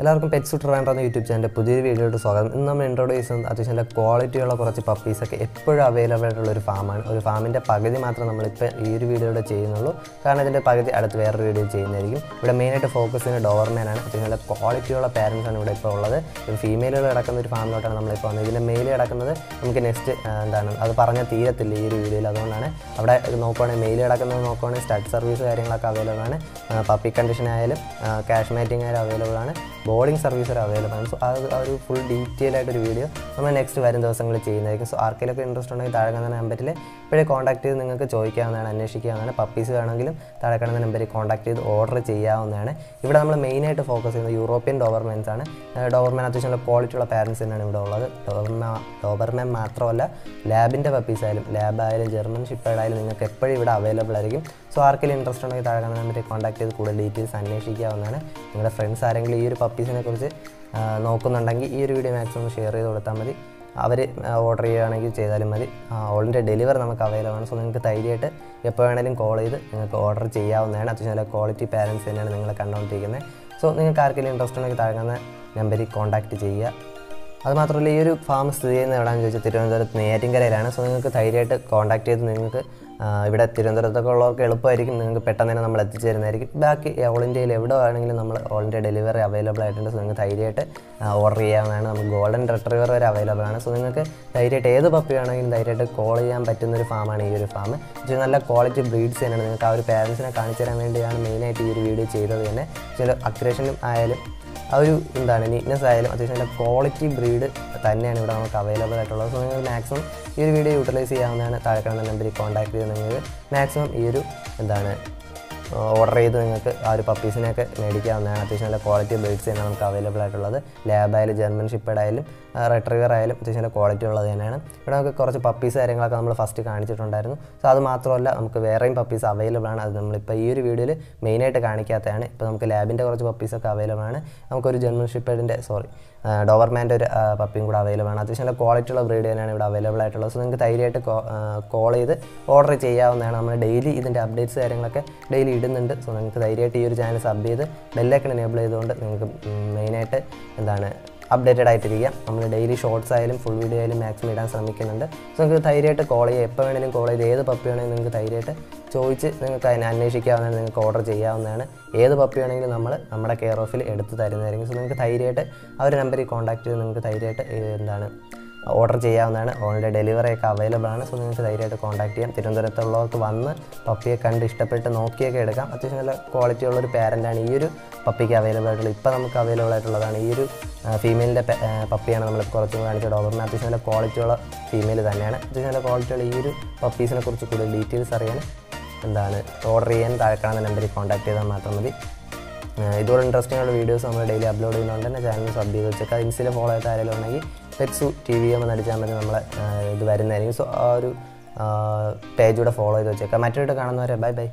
എല്ലാവർക്കും പെറ്റ് ട്രാൻഡർ എന്ന യൂട്യൂബ് ചാനലിന്റെ പുതിയൊരു വീഡിയോയുടെ സ്വാഗതം. ഇന്ന് നമ്മൾ ഇൻട്രോഡ്യൂസ് ചെയ്യുന്നത് അത്യാവശ്യം നല്ല ക്വാളിറ്റിയുള്ള കുറച്ച് പപ്പീസൊക്കെ എപ്പോഴും അവൈലബിൾ ആയിട്ടുള്ള ഒരു ഫാമാണ് ഒരു ഫാമിന്റെ പകുതി മാത്രം നമ്മളിപ്പോൾ ഈ ഒരു വീഡിയോയുടെ ചെയ്യുന്നുള്ളൂ. കാരണം ഇതിന്റെ പകുതി അടുത്ത് വേറൊരു വീഡിയോ ചെയ്യുന്നതായിരിക്കും. ഇവിടെ മെയിനായിട്ട് ഫോക്കസ് ചെയ്യുന്ന ഡോവർമാനാണ് അത്യാവശ്യം നല്ല ക്വാളിറ്റിയുള്ള പാരൻസ് ആണ് ഇവിടെ ഇപ്പോൾ ഉള്ളത്. ഫീമെയിലുകൾ കിടക്കുന്ന ഒരു ഫാമിലോട്ടാണ് നമ്മളിപ്പോൾ വന്നത്. ഇതിന്റെ മെയിൽ കിടക്കുന്നത് നമുക്ക് നെക്സ്റ്റ് എന്താണ് അത് പറഞ്ഞാൽ തീരത്തില്ല ഈ ഒരു വീഡിയോയിൽ അതുകൊണ്ടാണ് അവിടെ നോക്കുവാണെങ്കിൽ മെയിൽ കിടക്കുന്നത് നോക്കുവാണെങ്കിൽ സ്റ്റഡ് സർവീസ് കാര്യങ്ങളൊക്കെ അവൈലബിൾ ആണ്. പപ്പി കണ്ടീഷൻ ആയാലും ക്യാഷ് മാറ്റിംഗ് ആയാലും അവൈലബിൾ ആണ്. ബോർഡിംഗ് സർവീസ് വരെ അവൈലബിൾ ആണ്. സോ ആ ഒരു ഫുൾ ഡീറ്റെയിൽ ആയിട്ടൊരു വീഡിയോ നമ്മൾ നെക്സ്റ്റ് വരും ദിവസങ്ങളിൽ ചെയ്യുന്നതായിരിക്കും. സോ ആർക്കെങ്കിലൊക്കെ ഇൻട്രസ്റ്റ് ഉണ്ടെങ്കിൽ താഴെ കാണുന്ന നമ്പറിൽ ഇപ്പോഴേ കോൺടാക്ട് ചെയ്ത് നിങ്ങൾക്ക് ചോദിക്കാവുന്നതാണ് അന്വേഷിക്കാവുന്നതാണ്. പപ്പീസ് വേണമെങ്കിലും താഴെ കാണുന്ന നമ്പറിൽ കോൺടാക്ട് ചെയ്ത് ഓർഡർ ചെയ്യാവുന്നതാണ്. ഇവിടെ നമ്മൾ മെയിനായിട്ട് ഫോക്കസ് ചെയ്യുന്നത് യൂറോപ്യൻ ഡോവർമെൻസ് ആണ്. ഡോവർമാൻ അത്യാവശ്യം നല്ല ക്വാളിറ്റിയുള്ള പാരൻസ് തന്നെയാണ് ഇവിടെ ഉള്ളത്. ഡോവർമാ ഡോബർമാൻ മാത്രമല്ല ലാബിന്റെ പപ്പീസ് ആയാലും ലാബായാലും ജർമ്മൻ ഷിപ്പേഡ് ആയാലും നിങ്ങൾക്ക് എപ്പോഴും ഇവിടെ അവൈലബിൾ ആയിരിക്കും. സോ ആർക്കെങ്കിലും ഇൻട്രസ്റ്റ് ഉണ്ടെങ്കിൽ താഴെ കാണുന്ന നമ്പറിൽ കോൺടാക്ട് ചെയ്ത് കൂടുതൽ ഡീറ്റെയിൽസ് അന്വേഷിക്കാവുന്നതാണ്. നിങ്ങളുടെ ഫ്രണ്ട്സ് ആരെങ്കിലും ഈ ഒരു പപ്പീസിനെ കുറിച്ച് നോക്കുന്നുണ്ടെങ്കിൽ ഈ ഒരു വീഡിയോ മാക്സിമം ഷെയർ ചെയ്ത് കൊടുത്താൽ മതി. അവർ ഓർഡർ ചെയ്യുകയാണെങ്കിൽ ചെയ്താലും മതി. ഓളിന്റെ ഡെലിവറി നമുക്ക് അവൈലബിൾ ആണ്. സോ നിങ്ങൾക്ക് ധൈര്യമായിട്ട് എപ്പോൾ വേണമെങ്കിലും കോൾ ചെയ്ത് നിങ്ങൾക്ക് ഓർഡർ ചെയ്യാവുന്നതാണ്. അത്യാവശ്യം നല്ല ക്വാളിറ്റി പാരൻസ് തന്നെയാണ് നിങ്ങളെ കണ്ടുകൊണ്ടിരിക്കുന്നത്. സോ നിങ്ങൾക്ക് ആർക്കെങ്കിലും ഇൻട്രസ്റ്റ് ഉണ്ടെങ്കിൽ താഴെ കാണുന്ന നമ്പറിൽ കോൺടാക്റ്റ് ചെയ്യുക അതുമാത്രമല്ല ഈ ഒരു ഫാം സ്ഥിതി ചെയ്യുന്ന എവിടെയാണെന്ന് ചോദിച്ചാൽ തിരുവനന്തപുരത്ത് നെയ്യാറ്റിൻകരയിലാണ്. സോ നിങ്ങൾക്ക് ധൈര്യമായിട്ട് കോൺടാക്ട് ചെയ്ത് നിങ്ങൾക്ക് ഇവിടെ തിരുവനന്തപുരത്തൊക്കെ ഉള്ളവർക്ക് എളുപ്പമായിരിക്കും. നിങ്ങൾക്ക് പെട്ടെന്ന് തന്നെ നമ്മൾ എത്തിച്ചേരുന്നതായിരിക്കും. ബാക്കി ഓൾ ഇന്ത്യയിൽ എവിടെ ആണെങ്കിലും നമ്മൾ ഓൾ ഇന്ത്യ ഡെലിവറി അവൈലബിൾ ആയിട്ടുണ്ട്. സോ നിങ്ങൾക്ക് ധൈര്യമായിട്ട് ഓർഡർ ചെയ്യാവുന്നതാണ് നമുക്ക് ഗോൾഡൻ റിട്രീവർ വരെ അവൈലബിൾ ആണ്. സോ നിങ്ങൾക്ക് ധൈര്യമായിട്ട് ഏത് പപ്പി ആണെങ്കിലും ധൈര്യമായിട്ട് കോൾ ചെയ്യാൻ പറ്റുന്ന ഒരു ഫാമാണ് ഈ ഒരു ഫാം പക്ഷേ നല്ല ക്വാളിറ്റി ബ്രീഡ്സ് തന്നെയാണ്. നിങ്ങൾക്ക് ആ ഒരു പാരൻസിനെ കാണിച്ചു തരാൻ വേണ്ടിയാണ് മെയിനായിട്ട് ഈ ഒരു വീഡിയോ ചെയ്തത് തന്നെ. ചില അക്രേഷനും ആയാലും ആ ഒരു എന്താണ് നീറ്റ്നെസ് ആയാലും അത്യാവശ്യം നല്ല ക്വാളിറ്റി ബ്രീഡ് തന്നെയാണ് ഇവിടെ നമുക്ക് അവൈലബിൾ ആയിട്ടുള്ളത്. സോ നിങ്ങൾ മാക്സിമം ഈ ഒരു വീഡിയോ യൂട്ടിലൈസ് ചെയ്യാവുന്നതാണ് താഴെ കാണുന്ന നമ്പറിൽ കോൺടാക്ട് ചെയ്ത് മാക്സിമം ഈ ഒരു എന്താണ് ഓർഡർ ചെയ്ത് നിങ്ങൾക്ക് ആ ഒരു പപ്പീസിനെയൊക്കെ മേടിക്കാവുന്നതാണ്. അത്യാവശ്യം നല്ല ക്വാളിറ്റി ബേഡ്സ് തന്നെ നമുക്ക് അവൈലബിൾ ആയിട്ടുള്ളത്. ലാബായാലും ജർമ്മൻ ഷിപ്പേഡ് ആയാലും റെട്രിവർ ആയാലും അത്യാവശ്യം നല്ല ക്വാളിറ്റി ഉള്ളത് തന്നെയാണ്. ഇവിടെ നമുക്ക് കുറച്ച് പപ്പീസ് കാര്യങ്ങളൊക്കെ നമ്മൾ ഫസ്റ്റ് കാണിച്ചിട്ടുണ്ടായിരുന്നു. സോ അത് മാത്രമല്ല നമുക്ക് വേറെയും പപ്പീസ് അവൈലബിൾ ആണ്. അത് നമ്മളിപ്പോൾ ഈ ഒരു വീഡിയോയിൽ മെയിനായിട്ട് കാണിക്കാത്തതാണ്. ഇപ്പോൾ നമുക്ക് ലാബിന്റെ കുറച്ച് പപ്പീസൊക്കെ അവൈലബിൾ ആണ്. നമുക്കൊരു ജർമ്മൻ ഷിപ്പേഡിന്റെ സോറി ഡോവർമാന്റെ ഒരു പപ്പിയും കൂടെ അവൈലബിൾ ആണ്. അത്യാവശ്യം നല്ല ക്വാളിറ്റി ഉള്ള ബ്രീഡ് തന്നെയാണ് ഇവിടെ അവൈലബിൾ ആയിട്ടുള്ളത്. സോ നിങ്ങൾക്ക് ധൈര്യമായിട്ട് കോൾ ചെയ്ത് ഓർഡർ ചെയ്യാവുന്നതാണ്. നമ്മൾ ഡെയിലി ഇതിന്റെ അപ്ഡേറ്റ്സ് കാര്യങ്ങളൊക്കെ ഡെയിലി ഇടുന്നുണ്ട് സോ നിങ്ങൾക്ക് ധൈര്യമായിട്ട് ഈ ഒരു ചാനൽ സബ് ചെയ്ത് ബെല്ലൈക്കൺ എനേബിൾ ചെയ്തുകൊണ്ട് നിങ്ങൾക്ക് മെയിനായിട്ട് എന്താണ് അപ്ഡേറ്റഡ് ആയിട്ടിരിക്കുക നമ്മൾ ഡെയിലി ഷോർട്സ് ആയാലും ഫുൾ വീഡിയോ ആയാലും മാക്സിമം ഇടാൻ ശ്രമിക്കുന്നുണ്ട്. സോ നിങ്ങൾക്ക് ധൈര്യമായിട്ട് കോൾ ചെയ്യുക എപ്പോൾ വേണമെങ്കിലും കോൾ ചെയ്ത് ഏത് പപ്പി വേണമെങ്കിലും നിങ്ങൾക്ക് ധൈര്യമായിട്ട് ചോദിച്ച് നിങ്ങൾക്ക് അതിനെ അന്വേഷിക്കാവുന്നതാണ്. നിങ്ങൾക്ക് ഓർഡർ ചെയ്യാവുന്നതാണ്. ഏത് പപ്പി വേണമെങ്കിലും നമ്മൾ നമ്മുടെ കെയർ ഓഫിൽ എടുത്ത് തരുന്നതായിരിക്കും. സോ നിങ്ങൾക്ക് ധൈര്യമായിട്ട് ആ ഒരു നമ്പറിൽ കോൺടാക്ട് ചെയ്ത് നിങ്ങൾക്ക് ധൈര്യമായിട്ട് എന്താണ് ഓർഡർ ചെയ്യാവുന്നതാണ്. ഓൺലൈൻ ഡെലിവറി ഒക്കെ അവൈലബിൾ ആണ്. സോ നിങ്ങൾക്ക് ധൈര്യമായിട്ട് കോൺടാക്ട് ചെയ്യാം. തിരുവനന്തപുരത്തുള്ളവർക്ക് വന്ന് പപ്പിയെ കണ്ട് ഇഷ്ടപ്പെട്ട് നോക്കിയൊക്കെ എടുക്കാം. അത്യാവശ്യം നല്ല ക്വാളിറ്റി ഉള്ള ഒരു പാരന്റാണ് ഈ ഒരു പപ്പിക്ക് അവൈലബിൾ ആയിട്ടുള്ളത്. ഇപ്പോൾ നമുക്ക് അവൈലബിൾ ആയിട്ടുള്ളതാണ് ഈ ഒരു ഫീമെയിലിന്റെ പപ്പിയാണ് നമ്മൾ കുറച്ചും കാണിച്ച ഡോബറിന് അത്യാവശ്യം നല്ല ക്വാളിറ്റി ഉള്ള ഫീമെയിൽ തന്നെയാണ്. അത്യാവശ്യം നല്ല ക്വാളിറ്റി ഉള്ള ഈ ഒരു പപ്പീസിനെ കുറിച്ച് കൂടുതൽ ഡീറ്റെയിൽസ് അറിയാൻ എന്താണ് ഓർഡർ ചെയ്യാൻ താഴെക്കാണെന്ന കാണുന്ന നമ്പറിൽ കോൺടാക്ട് ചെയ്താൽ മാത്രം മതി. ഇതുപോലെ ഇൻട്രസ്റ്റിംഗ് ഉള്ള വീഡിയോസ് നമ്മൾ ഡെയിലി അപ്ലോഡ് ചെയ്യുന്നതുകൊണ്ട് തന്നെ ചാനൽ സബ് ചെയ്ത് വെച്ചേക്കാം. ഇൻസ്റ്റയിൽ ഫോളോ ആയിട്ട് ആരെങ്കിലും ഉണ്ടെങ്കിൽ പെറ്റ്സു ടി വി എന്ന് അടിച്ചാൽ മതി നമ്മളെ ഇത് വരുന്നതായിരിക്കും. സോ ആ ഒരു പേജ് കൂടെ ഫോളോ ചെയ്ത് വെച്ചേക്കാം. മറ്റൊരു കാണുന്നവരെ ബൈ ബൈ